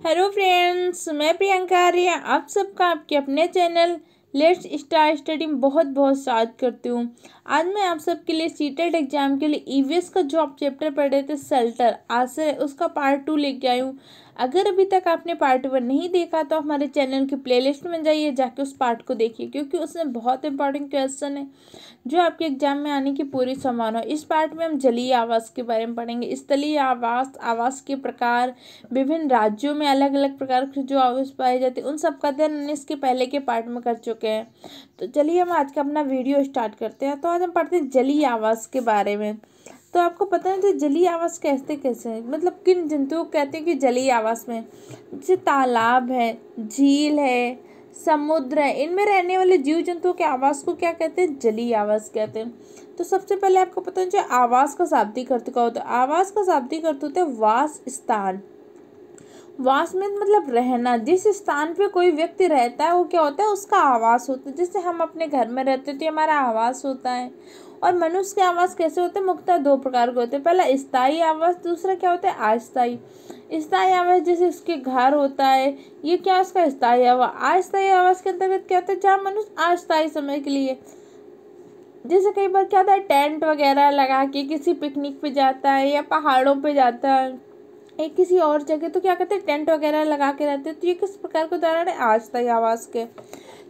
Hello friends, मैं प्रियंका आर्य, आप सबका आपके अपने चैनल लेट्स स्टार स्टडी में बहुत बहुत स्वागत करती हूँ। आज मैं आप सबके लिए सीटेड एग्ज़ाम के लिए ईवीएस का जो आप चैप्टर पढ़ रहे थे सेल्टर आज से उसका पार्ट टू लेके आई हूँ। अगर अभी तक आपने पार्ट वन नहीं देखा तो हमारे चैनल की प्लेलिस्ट में जाइए, जाके उस पार्ट को देखिए, क्योंकि उसमें बहुत इंपॉर्टेंट क्वेश्चन है, जो आपके एग्ज़ाम में आने की पूरी संभावना इस पार्ट में हम जलीय आवास के बारे में पढ़ेंगे। स्थलीय आवास आवास के प्रकार, विभिन्न राज्यों में अलग अलग प्रकार के जो आवास पाए जाते हैं, उन सब का अध्ययन हमने इसके पहले के पार्ट में कर चुके हैं। तो चलिए हम आज का अपना वीडियो स्टार्ट करते हैं। तो आज हम पढ़ते हैं जलीय आवास के बारे में। तो आपको पता है जलीय आवास कैसे कैसे हैं? मतलब किन जंतुओं को कहते हैं कि जलीय आवास में? जैसे तालाब है, झील है, समुद्र है, इनमें रहने वाले जीव जंतुओं के आवास को क्या कहते हैं? जलीय आवास कहते हैं। तो सबसे पहले आपको पता है जो आवास का शाब्दिक अर्थ क्या होता है? आवास का शाब्दिक अर्थ होता है वास स्थान। वास में मतलब रहना। जिस स्थान पे कोई व्यक्ति रहता है, वो क्या होता है? उसका आवास होता है। जैसे हम अपने घर में रहते हैं तो हमारा आवास होता है। और मनुष्य के आवास कैसे होते हैं? मुख्यतः दो प्रकार के होते हैं। पहला, स्थायी आवास दूसरा क्या होता है? अस्थायी। स्थायी आवास जैसे उसके घर होता है, ये क्या उसका स्थायी आवास अस्थायी आवास के अंतर्गत क्या होता है? जहाँ मनुष्य अस्थायी समय के लिए। जैसे कई बार क्या होता है? टेंट वगैरह लगा के किसी पिकनिक पे जाता है या पहाड़ों पे जाता है एक किसी और जगह तो क्या कहते हैं? टेंट वगैरह लगा के रहते हैं। तो ये किस प्रकार के उदाहरण है? आज तक आवास के।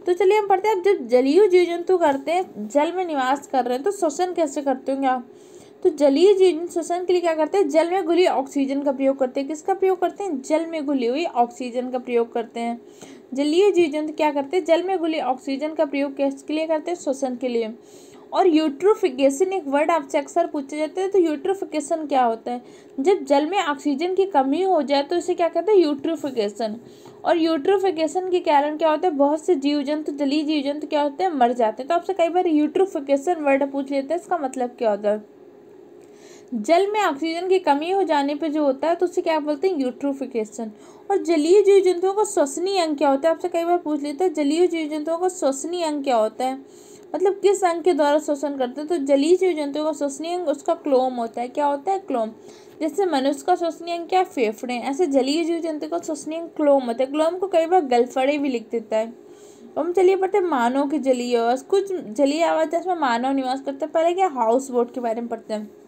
तो चलिए हम पढ़ते हैं। अब जब जलीय जीव जंतु करते हैं, जल में निवास कर रहे हैं तो श्वसन कैसे करते होंगे आप? तो जलीय जीव श्वसन के लिए क्या करते हैं? जल में घुली ऑक्सीजन का प्रयोग करते हैं। किसका प्रयोग करते हैं? जल में घुली हुई ऑक्सीजन का प्रयोग करते हैं। जलीय जीव जंतु क्या करते हैं? जल में घुली ऑक्सीजन का प्रयोग किसके लिए करते हैं? श्वसन के लिए। और यूट्रोफिकेशन, एक वर्ड आपसे अक्सर पूछे जाते हैं तो यूट्रोफिकेशन क्या होता है? जब जल में ऑक्सीजन की कमी हो जाए तो इसे क्या कहते हैं? यूट्रोफिकेशन। और यूट्रोफिकेशन के कारण क्या होता है? बहुत से जीव जंतु जलीय जीव जंतु क्या होते हैं? मर जाते हैं। तो आपसे कई बार यूट्रोफिकेशन वर्ड पूछ लेते हैं, इसका मतलब क्या होता है? जल में ऑक्सीजन की कमी हो जाने पर जो होता है तो उसे क्या बोलते हैं? यूट्रोफिकेशन। और जलीय जीव जंतुओं का श्वसनीय अंग क्या होता है? आपसे कई बार पूछ लेते हैं, जलीय जीव जंतुओं का श्वसनीय अंग क्या होता है? मतलब किस अंग के द्वारा श्वसन करते हैं? तो जलीय जीव जंतुओं का श्वसनीय अंग, उसका क्लोम होता है। क्या होता है? क्लोम। जैसे मनुष्य का श्वसनीय अंग क्या? फेफड़े। ऐसे जलीय जीव जंतु का श्वसनीय अंग क्लोम होता है। क्लोम को कई बार गलफड़े भी लिख देता है। हम चलिए पढ़ते हैं मानव के जलीय आवास कुछ जलीय आवास जिसमें मानव निवास करते हैं। पहले क्या? हाउस बोट के बारे में पढ़ते हैं।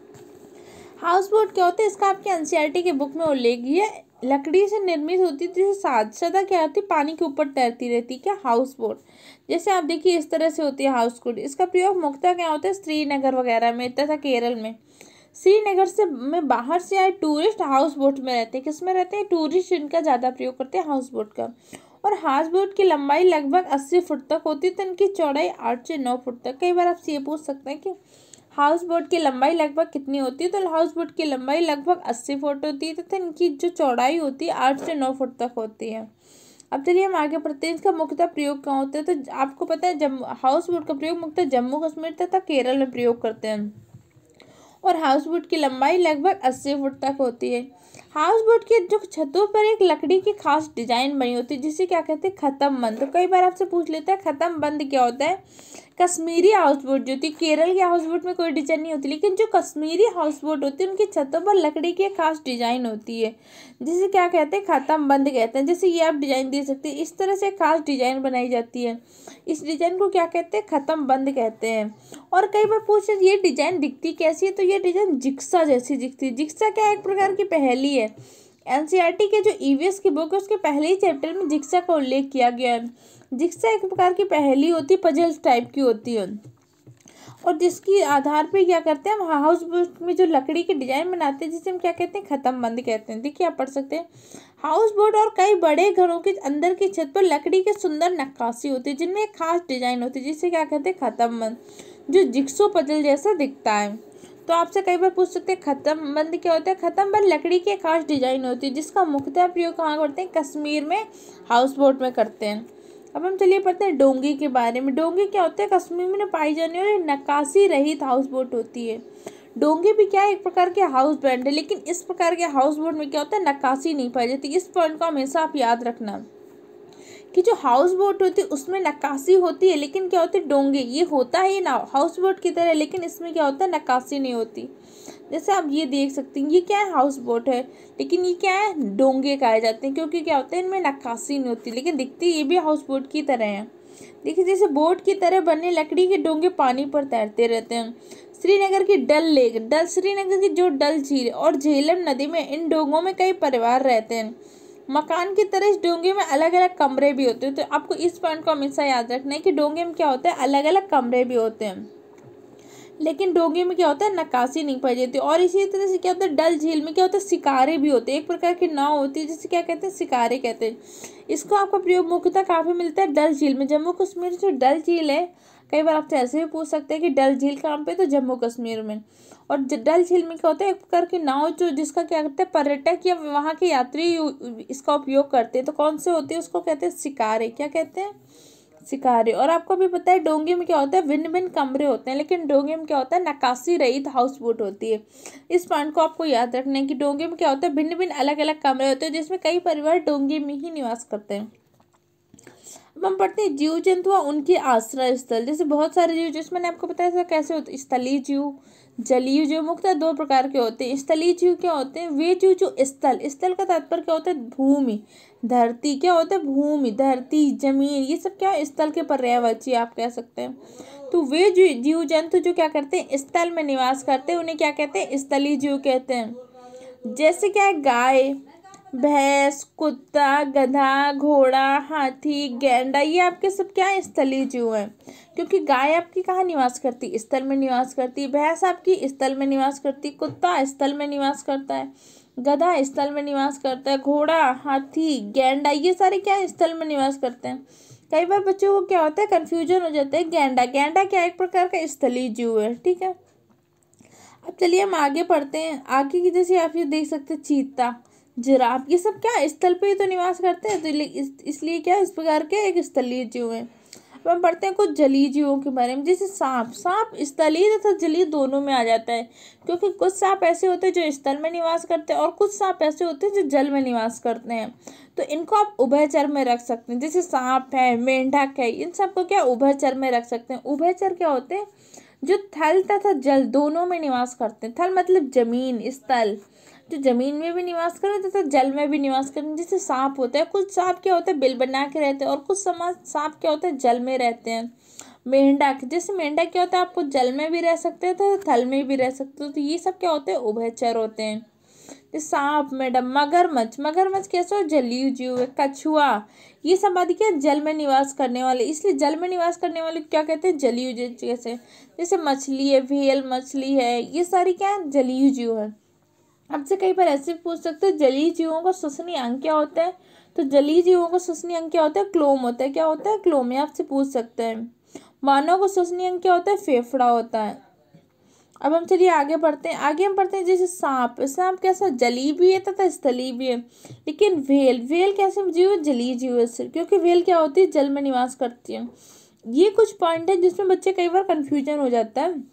हाउस बोट क्या होता है? इसका आपके एनसीईआरटी के बुक में उल्लेख है। लकड़ी से निर्मित होती है जैसे सदा क्या होती है? पानी के ऊपर तैरती रहती है क्या? हाउस बोट जैसे आप देखिए, इस तरह से होती है हाउस बोट इसका प्रयोग मुख्यतः क्या होता है? श्रीनगर वगैरह में, तथा केरल में। श्रीनगर से में बाहर से आए टूरिस्ट हाउस बोट में रहते हैं। किसमें रहते हैं? टूरिस्ट इनका ज़्यादा प्रयोग करते हैं हाउस बोट का। और हाउस बोट की लंबाई लगभग अस्सी फुट तक होती है तो इनकी चौड़ाई आठ से नौ फुट तक। कई बार आपसे ये पूछ सकते हैं कि हाउस बोट की लंबाई लगभग कितनी होती है? तो हाउस बोट की लंबाई लगभग अस्सी फुट होती है तथा इनकी जो चौड़ाई होती है, आठ से नौ फुट तक होती है। अब चलिए हम आगे पढ़ते हैं। इसका मुख्यतः प्रयोग कहाँ होता है? तो आपको पता है, जम्मू, हाउस बोट का प्रयोग मुख्यतः जम्मू कश्मीर तथा केरल में प्रयोग करते हैं। और हाउस बोट की लंबाई लगभग अस्सी फुट तक होती है। हाउस बोट के जो छतों पर एक लकड़ी की खास डिज़ाइन बनी होती है, जिसे क्या कहते हैं? खत्म बंद। तो कई बार आपसे पूछ लेते हैं, खत्म बंद क्या होता है? कश्मीरी हाउस बोट जो है केरल के हाउस बोट में कोई डिज़ाइन नहीं होती, लेकिन जो कश्मीरी हाउस बोट होती है उनकी छतों पर लकड़ी की खास डिज़ाइन होती है। जिसे क्या कहते हैं? खत्म बंद कहते हैं। जैसे ये आप डिज़ाइन दे सकते हैं, इस तरह से खास डिज़ाइन बनाई जाती है। इस डिज़ाइन को क्या कहते हैं? खत्म बंद कहते हैं। और कई बार पूछे ये डिज़ाइन दिखती कैसी है? तो ये डिज़ाइन जिक्सा जैसी दिखती है। जिक्सा क्या एक प्रकार की पहली है? एनसीईआरटी के जो ईवीएस की बुक है, उसके पहले ही चैप्टर में जिक्सा का उल्लेख किया गया है। जिक्सा एक प्रकार की पहली होती पजल टाइप की होती है। और जिसकी आधार पे क्या करते हैं, हम हाउस बोट में जो लकड़ी के डिज़ाइन बनाते हैं, जिसे हम क्या कहते हैं, ख़त्म बंद कहते हैं। देखिए, आप पढ़ सकते हैं। हाउस बोट और कई बड़े घरों के अंदर की छत पर लकड़ी के सुंदर नक्काशी होती है, जिनमें एक खास डिज़ाइन होती है, जिसे क्या कहते हैं, ख़त्म बंद, जो जिक्सो पजल जैसा दिखता है। तो आपसे कई बार पूछ सकते हैं, खत्म बंद क्या होता है? खत्म बंद लकड़ी की खास डिज़ाइन होती है, जिसका मुख्यतः प्रयोग कहाँ करते हैं, कश्मीर में हाउस बोट में करते हैं। अब हम चलिए पढ़ते हैं डोंगी के बारे में। डोंगी क्या होता है? कश्मीर में पाई जाने वाली नक्काशी रहित हाउस बोट होती है। डोंगी भी क्या है एक प्रकार के हाउस बैंड है, लेकिन इस प्रकार के हाउस बोट में क्या होता है? नक्काशी नहीं पाई जाती। इस पॉइंट को हमेशा आप याद रखना कि जो हाउस बोट होती है, उसमें नक्काशी होती है, लेकिन क्या होती है? डोंगे। ये होता है ना। हाउस बोट की तरह, लेकिन इसमें क्या होता है? नक्काशी नहीं होती। जैसे आप ये देख सकते हैं, ये क्या है हाउस बोट है। लेकिन ये क्या है, डोंगे कहे जाते हैं, क्योंकि क्या होता है, इनमें नक्काशी नहीं होती। लेकिन दिखती ये भी हाउस बोट की तरह है। देखिए, जैसे बोट की तरह बने, लकड़ी के डोंगे पानी पर तैरते रहते हैं। श्रीनगर की डल लेक, डल, श्रीनगर की जो डल झील और झेलम नदी में इन डोंगों में कई परिवार रहते हैं। मकान की तरह इस डोंगे में अलग अलग कमरे भी होते हैं। तो आपको इस पॉइंट को हमेशा याद रखना है कि डोंगे में क्या होता है अलग अलग कमरे भी होते हैं। लेकिन डोंगे में क्या होता है, नक्काशी नहीं पाई जाती। और इसी तरह से क्या होता है, डल झील में क्या होता है, शिकारे भी होते हैं। एक प्रकार की नाव होती है, जिसे क्या कहते हैं, शिकारे कहते हैं। इसको आपका प्रयोग मुख्यतः काफ़ी मिलता है डल झील में। जम्मू कश्मीर जो डल झील है, कई बार आपसे ऐसे भी पूछ सकते हैं कि डल झील कहाँ पे तो जम्मू कश्मीर में। और डल झील में क्या होता है, एक प्रकार की नाव जो, जिसका क्या कहते हैं, पर्यटक या वहाँ के यात्री इसका उपयोग करते हैं। तो कौन से होते हैं, उसको कहते हैं शिकारे। क्या कहते हैं? शिकारे और आपको भी पता है, डोंगे में क्या होता है भिन्न भिन्न कमरे होते हैं, लेकिन डोंगे में क्या होता है नकाशी रहित हाउस बोट होती है। इस पॉइंट को आपको याद रखना है कि डोंगे में क्या होता है भिन्न भिन्न अलग अलग कमरे होते हैं, जिसमें कई परिवार डोंगे में ही निवास करते हैं। हम पढ़ते हैं जीव जंतु उनके आश्रय स्थल। जैसे बहुत सारे जीव जिसमें मैंने आपको बताया था कैसे होते स्थलीय जीव, जलीय जीव मुख्यतः दो प्रकार के होते हैं। स्थलीय जीव क्या होते हैं? वे जीव जो स्थल स्थल का तात्पर्य क्या होता है? भूमि, धरती, क्या होता है? भूमि, धरती, ज़मीन, ये सब क्या स्थल के पर्यायवाची आप कह सकते हैं। तो वे जीव जंतु जो क्या करते हैं? स्थल में निवास करते हैं, उन्हें क्या कहते हैं? स्थलीय जीव कहते हैं। जैसे क्या है? गाय भैंस, कुत्ता, गधा, घोड़ा, हाथी, गैंडा, ये आपके सब क्या स्थलीय जीव हैं? क्योंकि गाय आपकी कहाँ निवास करती? स्थल में निवास करती। भैंस आपकी स्थल में निवास करती। कुत्ता स्थल में निवास करता है। गधा स्थल में निवास करता है। घोड़ा, हाथी, गैंडा, ये सारे क्या स्थल में निवास करते हैं? कई बार बच्चों को क्या होता है? कन्फ्यूज़न हो जाता है। गेंडा गेंडा क्या एक प्रकार का स्थलीय जीव है, ठीक है? अब चलिए हम आगे पढ़ते हैं। आगे की जैसे आप ये देख सकते हैं, चीता। जिराफ ये सब क्या स्थल पे ही तो निवास करते हैं? तो इसलिए क्या इस प्रकार के एक स्थलीय जीव हैं? अब हम पढ़ते हैं कुछ जलीय जीवों के बारे में। जैसे सांप सांप स्थलीय तथा जलीय दोनों में आ जाता है, क्योंकि कुछ सांप ऐसे होते हैं जो स्थल में निवास करते हैं और कुछ सांप ऐसे होते हैं जो जल में निवास करते हैं। तो इनको आप उभयचर में रख सकते हैं। जैसे सांप है, मेंढक है, इन सबको क्या उभयचर में रख सकते हैं? उभयचर क्या होते हैं? जो थल तथा जल दोनों में निवास करते हैं। थल मतलब ज़मीन, स्थल। जो ज़मीन में भी निवास करें तथा जल में भी निवास करें जैसे सांप होता है, कुछ सांप क्या होता है, बिल बना के रहते हैं, और कुछ समाज सांप क्या होता है, जल में रहते हैं। मेंढक जैसे मेंढक क्या होता है, आपको जल में भी रह सकते हैं तो थल में भी रह सकते हो तो ये सब क्या होते हैं, उभयचर होते हैं। सांप मैडम मगरमच्छ मगरमच्छ कैसे हो, जलीय जीव है, कछुआ, ये सब आदि क्या जल में निवास करने वाले। इसलिए जल में निवास करने वाले क्या कहते हैं, जलीय जीव जैसे जैसे मछली है, भेल मछली है, ये सारी क्या है, जलीय जीव है। आपसे कई बार ऐसे पूछ सकते हैं, जलीय जीवों का श्वसनीय अंग क्या होता है? तो जलीय जीवों का श्वसनीय अंग क्या होता है? क्लोम होता है। क्या होता है? क्लोम, ये आपसे पूछ सकते हैं। मानव का श्वसनीय अंग क्या होता है? फेफड़ा होता है। अब हम चलिए आगे बढ़ते हैं। आगे हम पढ़ते हैं, जैसे सांप। सांप कैसा जली भी है तथा स्थली भी है। लेकिन वेल वेल कैसे जीव है जलीय जीव है सिर्फ़ क्योंकि वेल क्या होती है? जल में निवास करती है। ये कुछ पॉइंट है जिसमें बच्चे कई बार कंफ्यूजन हो जाता है।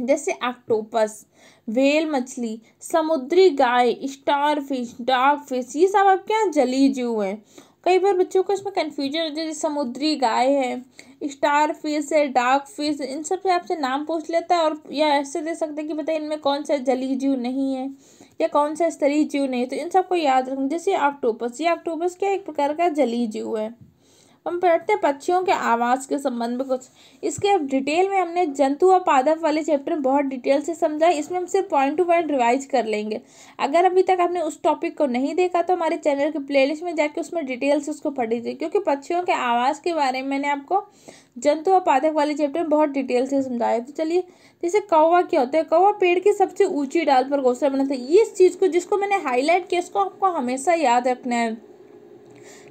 जैसे ऑक्टोपस वेल मछली, समुद्री गाय, स्टार फ़िश, डार्क फ़िश, ये सब आपके यहाँ जली जीव हैं। कई बार बच्चों को इसमें कन्फ्यूज़न हो जाए समुद्री गाय है, स्टार फ़िश है, डार्क फ़िश, इन सबसे आपसे नाम पूछ लेता है और या ऐसे दे सकते हैं कि बताइए इनमें कौन सा जलीय जीव नहीं है या कौन सा स्तरीय जीव नहीं है। तो इन सबको याद रखना, जैसे ऑक्टोपस ये ऑक्टोपस क्या एक प्रकार का जलीय जीव है। हम पढ़ते हैं पक्षियों के आवाज़ के संबंध में कुछ। इसके अब डिटेल में हमने जंतु और पादप वाले चैप्टर में बहुत डिटेल से समझा। इसमें हम सिर्फ़ पॉइंट टू पॉइंट रिवाइज कर लेंगे। अगर अभी तक आपने उस टॉपिक को नहीं देखा तो हमारे चैनल के प्लेलिस्ट में जाके उसमें डिटेल से उसको पढ़ लीजिए, क्योंकि पक्षियों के आवाज़ के बारे में मैंने आपको जंतु और पादक वाले चैप्टर में बहुत डिटेल से समझाया। तो चलिए, जैसे कौवा क्या होता है? कौवा पेड़ की सबसे ऊँची डाल पर घोंसला बनाता है। इस चीज़ को, जिसको मैंने हाईलाइट किया, इसको आपको हमेशा याद रखना है।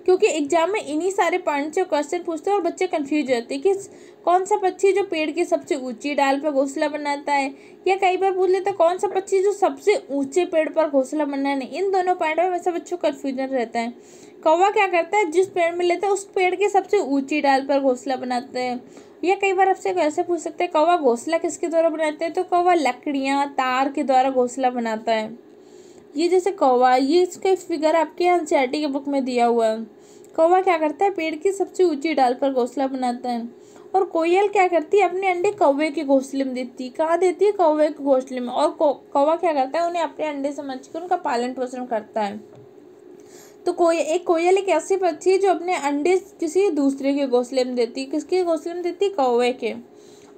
क्योंकि एग्ज़ाम में इन्हीं सारे पॉइंट से क्वेश्चन पूछते हैं और बच्चे कन्फ्यूज़ रहते हैं कि कौन सा पक्षी जो पेड़ की सबसे ऊँची डाल पर घोंसला बनाता है? या कई बार पूछ लेते हैं, कौन सा पक्षी जो सबसे ऊँचे पेड़ पर घोंसला बनाने इन दोनों पॉइंट में वैसे बच्चों कन्फ्यूज़न रहता है। कौवा क्या करता है? जिस पेड़ में लेता है, उस पेड़ की सबसे ऊँची डाल पर घोंसला बनाते हैं। या कई बार आपसे ऐसे पूछ सकते हैं, कौवा घोंसला किसके द्वारा बनाते हैं? तो कौवा लकड़ियाँ, तार के द्वारा घोंसला बनाता है। ये जैसे कौवा, ये इसका फिगर आपके एन के बुक में दिया हुआ है। कौवा क्या करता है? पेड़ की सबसे ऊँची डाल पर घोंसला बनाता है। और कोयल क्या करती है? अपने अंडे कौवे के घोंसले में देती है। कहाँ देती है? कौवे के घोंसले में। और कौवा क्या करता है? उन्हें अपने अंडे समझ कर उनका पालन पोषण करता है। तो कोई एक कोयल एक ऐसी पक्षी है जो अपने अंडे किसी दूसरे के घोंसले में देती है। किसके घोंसले में देती है? कौवे के।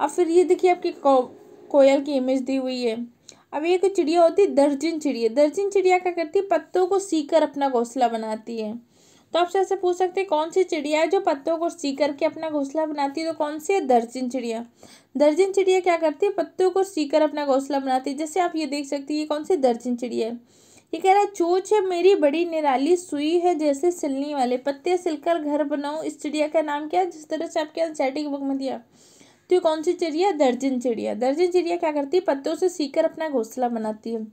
अब फिर ये देखिए आपकी कोयल की इमेज दी हुई है। अब एक चिड़िया होती है, दर्जन चिड़िया। दर्जन चिड़िया क्या करती है? पत्तों को सीकर अपना घोंसला बनाती है। तो आपसे ऐसे पूछ सकते हैं, कौन सी चिड़िया है जो पत्तों को सी करके अपना घोंसला बनाती है? तो कौन सी है? दर्जन चिड़िया। दर्जन चिड़िया क्या करती है? पत्तों को सी कर अपना घोंसला बनाती है। जैसे आप ये देख सकते हैं, ये कौन सी दर्जन चिड़िया है? ये कह रहा है, चोच है मेरी, बड़ी निराली सुई है जैसे सिलनी वाले। पत्ते सिलकर घर बनाओ इस चिड़िया का नाम क्या है? जिस तरह से आपके एनसेटिक बुक में दिया। तो ये कौन सी चिड़िया दर्जन चिड़िया दर्जन चिड़िया क्या करती है? पत्तों से सीकर अपना घोंसला बनाती है।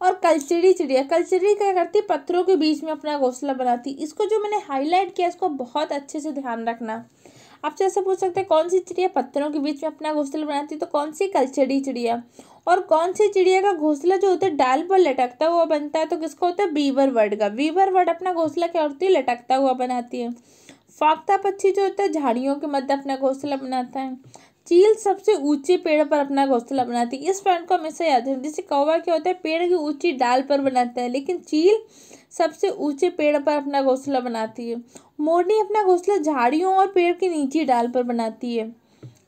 और कलचड़ी चिड़िया कलचड़ी क्या करती है? पत्थरों के बीच में अपना घोंसला बनाती इसको जो मैंने हाईलाइट किया, इसको बहुत अच्छे से ध्यान रखना। आपसे ऐसे पूछ सकते हैं, कौन सी चिड़िया पत्थरों के बीच में अपना घोंसला बनाती है तो कौन सी कलचड़ी चिड़िया और कौन सी चिड़िया का घोंसला जो होता है, डाल पर लटकता हुआ बनता है तो किसका होता है? बीवर वर्ड का। बीवर वर्ड अपना घोंसला क्या होती है? लटकता हुआ बनाती है। फाख्ता पक्षी जो होता है, झाड़ियों के मध्य अपना घोंसला बनाता है। चील सबसे ऊँचे पेड़ पर अपना घोंसला बनाती है। इस पॉइंट को हमेशा याद है जैसे कौवा क्या होता है, पेड़ की ऊँची डाल पर बनाता है, लेकिन चील सबसे ऊँचे पेड़ पर अपना घोंसला बनाती है। मोरनी अपना घोंसला झाड़ियों और पेड़ की नीचे डाल पर बनाती है।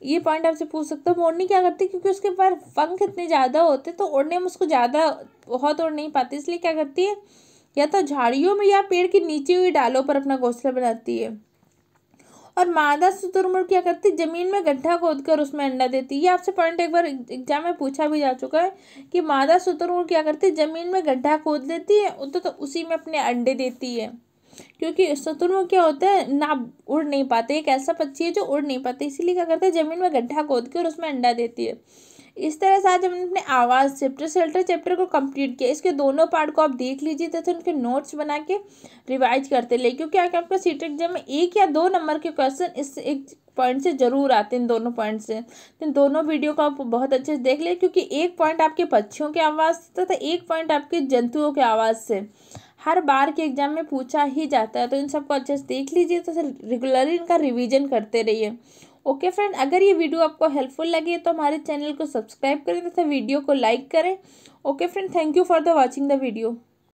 ये पॉइंट आपसे पूछ सकते हो। मोरनी क्या करती है? क्योंकि उसके पास पंख इतने ज़्यादा होते तो उड़ने में उसको ज़्यादा बहुत उड़ नहीं पाती, इसलिए क्या करती है? या तो झाड़ियों में या पेड़ के नीचे हुई डालों पर अपना घोंसला बनाती है। और मादा शुतुरमुर्ग क्या करती ज़मीन में गड्ढा खोद कर उसमें अंडा देती है। ये आपसे पॉइंट एक बार एग्ज़ाम में पूछा भी जा चुका है कि मादा शुतुरमुर्ग क्या करती ज़मीन में गड्ढा खोद देती है तो, तो उसी में अपने अंडे देती है। क्योंकि शुतुरमुर्ग क्या होता है? ना उड़ नहीं पाते। एक ऐसा पक्षी है जो उड़ नहीं पाते। इसीलिए क्या करते हैं? ज़मीन में गड्ढा खोद के और उसमें अंडा देती है। इस तरह से आज हमने अपने आवाज़ चैप्टर सेल्टर चैप्टर को कंप्लीट किया। इसके दोनों पार्ट को आप देख लीजिए तथा उनके नोट्स बना के रिवाइज करते ले क्योंकि आगे आपका सीट एग्ज़ाम में एक या दो नंबर के क्वेश्चन इस एक पॉइंट से ज़रूर आते हैं, दोनों पॉइंट से। तो इन दोनों वीडियो को आप बहुत अच्छे से देख ले, क्योंकि एक पॉइंट आपके पक्षियों की आवाज़ से तथा एक पॉइंट आपके जंतुओं की आवाज़ से। हर बार के एग्ज़ाम में पूछा ही जाता है तो इन सबको अच्छे से देख लीजिए तो रेगुलरली इनका रिवीजन करते रहिए। ओके फ्रेंड अगर ये वीडियो आपको हेल्पफुल लगे तो हमारे चैनल को सब्सक्राइब करें तथा वीडियो को लाइक करें। Okay friend thank you for the watching the video